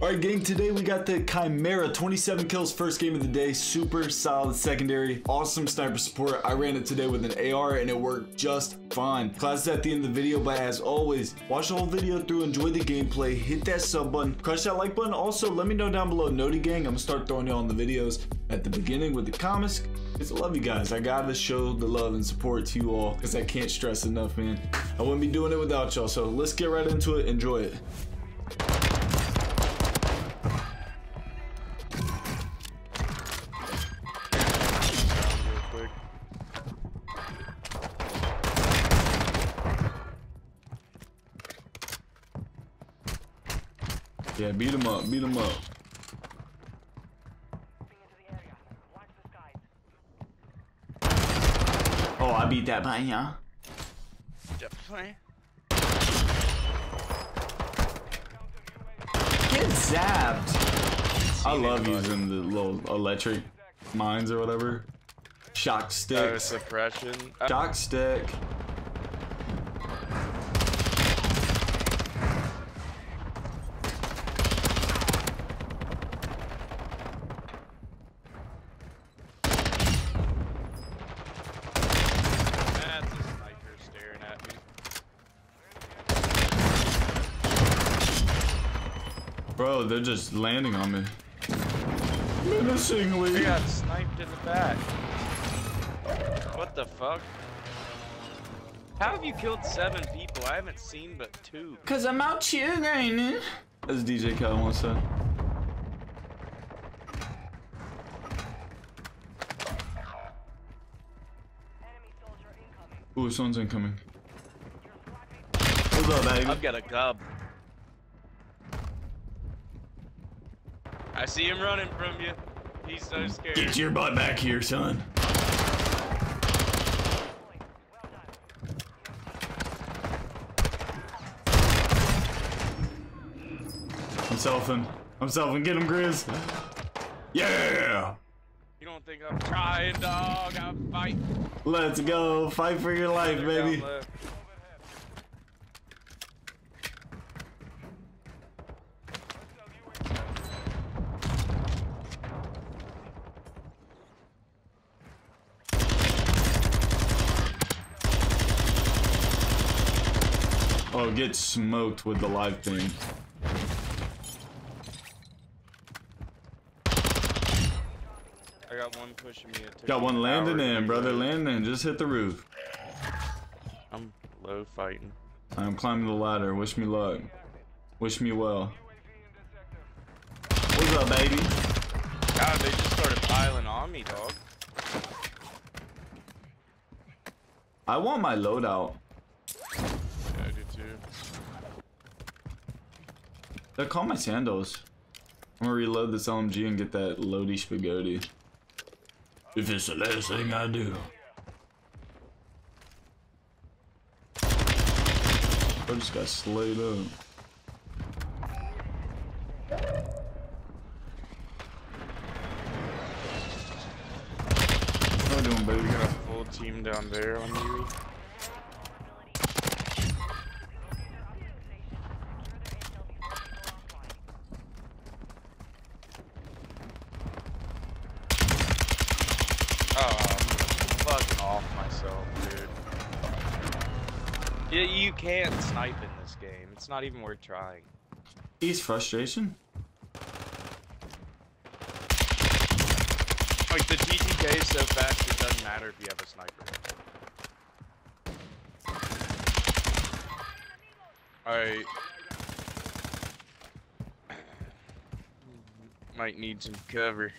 Alright gang, today we got the Chimera, 27 kills first game of the day, super solid secondary, awesome sniper support. I ran it today with an AR and it worked just fine. Class is at the end of the video, but as always, watch the whole video through, enjoy the gameplay, hit that sub button, crush that like button. Also, let me know down below, Noti Gang, I'm gonna start throwing y'all in the videos at the beginning with the comments. Because I love you guys. I gotta show the love and support to you all because I can't stress enough, man. I wouldn't be doing it without y'all. So let's get right into it. Enjoy it. Yeah, beat him up, beat him up. Oh, I beat that man, yeah. Definitely. Get zapped. I love using the little electric mines or whatever. Shock Oh, stick. suppression. Uh, Shock stick. That's a sniper staring at me. Bro, they're just landing on me. I Menacingly. got sniped in the back. What the fuck? How have you killed seven people? I haven't seen but two. Cause I'm out here grinding. As DJ Khaled once said. Ooh, someone's incoming. What's up, baby? I've got a gub. I see him running from you. He's so scared. Get your butt back here, son. I'm selfing. I'm selfing. Get him, Grizz. Yeah! You don't think I'm trying, dog? I'm fighting. Let's go. Fight for your life, They're baby. Get smoked with the live thing. I got one pushing me. Got one landing in, brother. Landing. Just hit the roof. I'm low fighting. I'm climbing the ladder. Wish me luck. Wish me well. What's up, baby? God, they just started piling on me, dog. I want my loadout. Yeah, I do too. They're call my sandals. I'm gonna reload this LMG and get that loady spaghetti. If it's the last thing I do. I just got slayed up. How you doing, baby? We Got a full team down there on you. Can't snipe in this game. It's not even worth trying. Ease frustration? Like the TTK is so fast, it doesn't matter if you have a sniper. I might need some cover.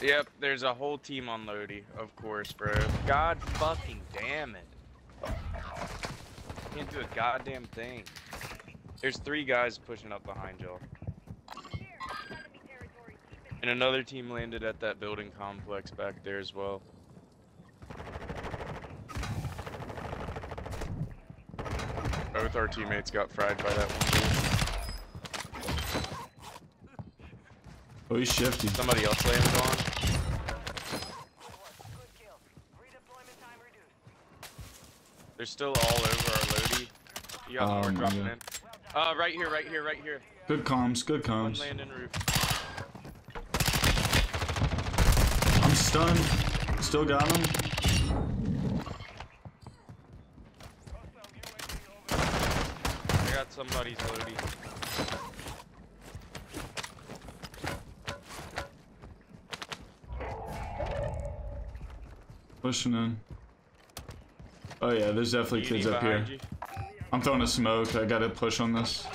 Yep, there's a whole team on Lodi, of course, bro. God fucking damn it. Can't do a goddamn thing. There's three guys pushing up behind y'all. And another team landed at that building complex back there as well. Both our teammates got fried by that one. Oh, he's shifty. Somebody else landed on. They're still all over. You got Oh more dropping God. in. Uh, right here, right here, right here. Good comms, good One comms. landing roof. I'm stunned. Still got him. I got somebody's loadie. Pushing in. Oh yeah, there's definitely kids up here. you. I'm throwing a smoke. I gotta push on this.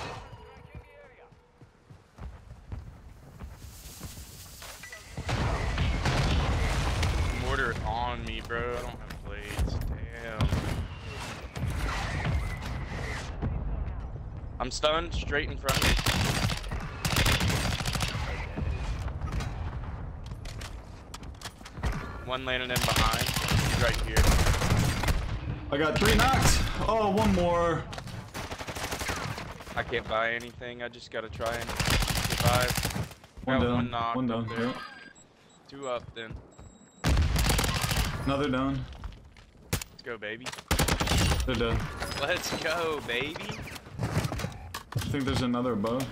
Mortar on me, bro. I don't have blades. Damn. I'm stunned straight in front of me. One landing in behind. He's right here. I got three knocked. Oh, one more. I can't buy anything. I just gotta try and survive. One down. one knocked One down. Yeah. Two up then. Another down. Let's go, baby. They're dead. Let's go, baby. I think there's another above.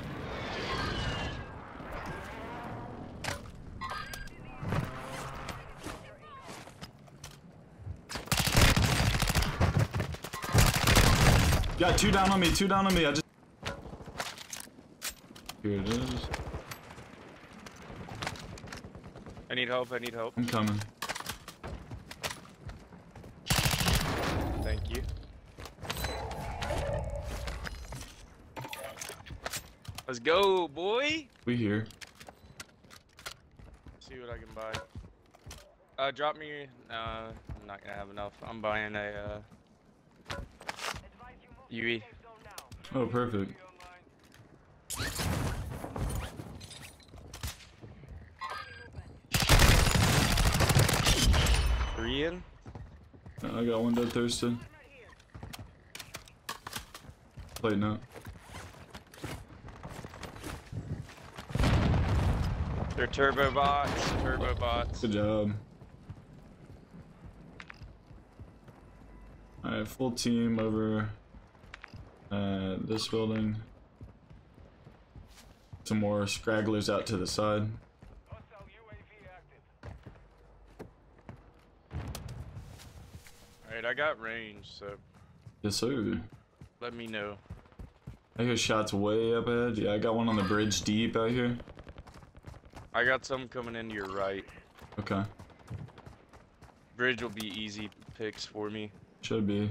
Got two down on me, two down on me. I just. Here it is. I need help. I need help. I'm coming. Thank you. Let's go, boy. We here. See what I can buy. Uh, drop me. Uh, I'm not gonna have enough. I'm buying a uh, UE. Oh, perfect. Three in. Uh, I got one dead thirsted. Plate now. They're turbo bots. Turbo bots. Good job. Alright, full team over uh, this building. Some more scragglers out to the side. Alright, I got range, so Yes, sir. let me know. I hear shots way up ahead. Yeah, I got one on the bridge deep out here. I got some coming into your right. Okay, Bridge will be easy picks for me. should be.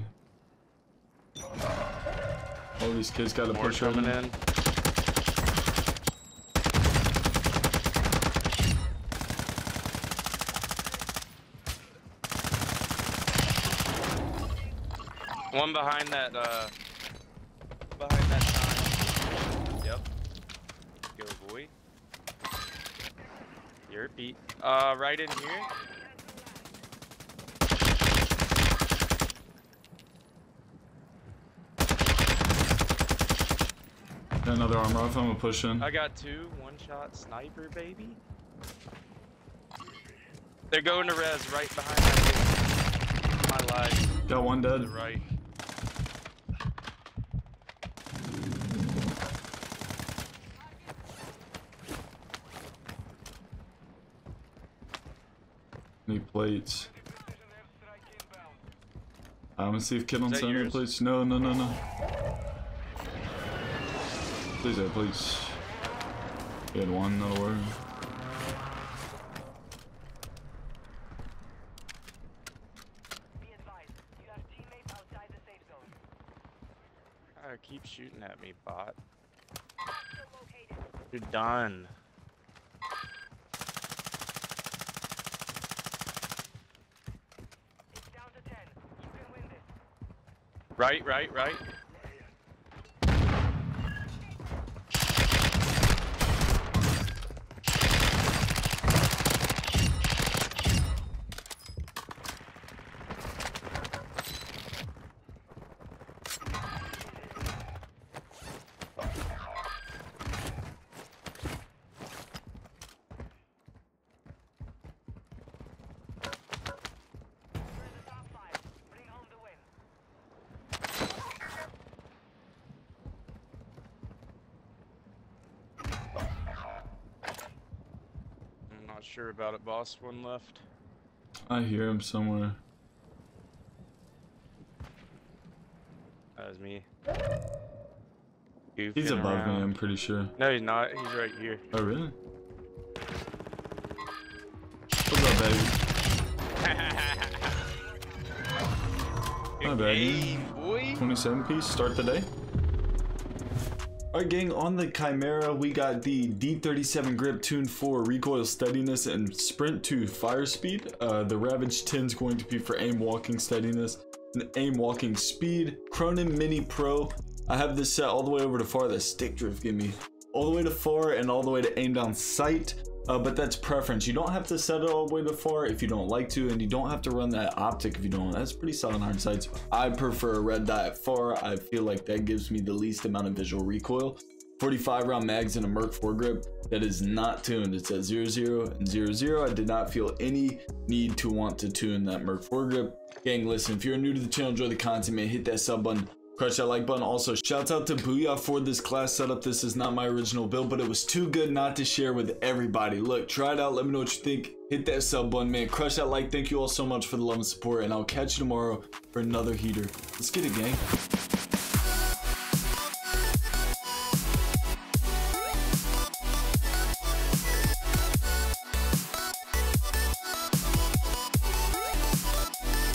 All these kids got More push coming now. in. One behind that, uh, behind that sign. Yep. Go, boy. You're beat. Uh, right in here. Another armor off. I'm gonna push in. I got two. One shot sniper, baby. They're going to res right behind that. My life. Got one To dead. the right. Need plates. I'm gonna see if Kid on that center yours? plates. No, no, no, no. Please, uh, please. He had one, that'll work. Be you have teammates outside the safe zone. Keep shooting at me, bot. You're done. It's down to 10. You can win this. Right, right, right. Sure about it, boss. One left. I hear him somewhere. That was me. He's Goofing above me. I'm pretty sure. No, he's not. He's right here. Oh, really? What's up, baby? Bad. game, 27 piece, start the day. Alright gang, on the Chimera we got the D37 grip tuned for recoil steadiness and sprint to fire speed. Uh, the Ravage 10 is going to be for aim walking steadiness and aim walking speed. Cronen Mini Pro, I have this set all the way over to far, the stick drift give me. All the way to far and all the way to aim down sight. Uh, but that's preference. You don't have to set it all the way to far if you don't like to, and you don't have to run that optic if you don't. That's pretty solid hard sights. I prefer a red dot at far. I feel like that gives me the least amount of visual recoil. 45 round mags in a Merc foregrip that is not tuned. It's at 00 and 00. I did not feel any need to want to tune that Merc foregrip. Gang, listen, if you're new to the channel, enjoy the content, man, hit that sub button. Crush that like button. Also, shouts out to Booyah for this class setup. This is not my original build, but it was too good not to share with everybody. Look, try it out. Let me know what you think. Hit that sub button, man. Crush that like. Thank you all so much for the love and support, and I'll catch you tomorrow for another heater. Let's get it, gang.